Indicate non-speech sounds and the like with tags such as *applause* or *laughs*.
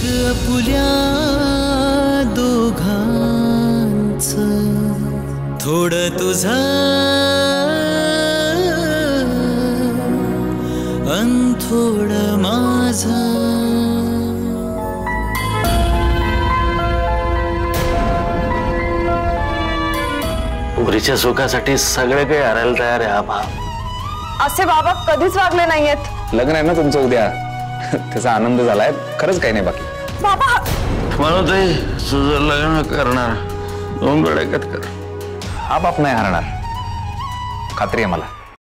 जग पुल्या दोघांच. थोडं तुझं अन थोडं माझं. पुरीच्या सुखासाठी सगळे काही हरायला तयार आहे हा भाव. असे बाबा कधीच वागले नाहीयेत. लग्न आहे ना तुमचं उद्या? *laughs* त्याचा आनंद झालाय खरंच काही नाही बाकी. बाबा! म्हणून ते तुझं लग्न करणार दोन डोळ्यात कर हा बाप नाही हरणार. खात्री आहे मला.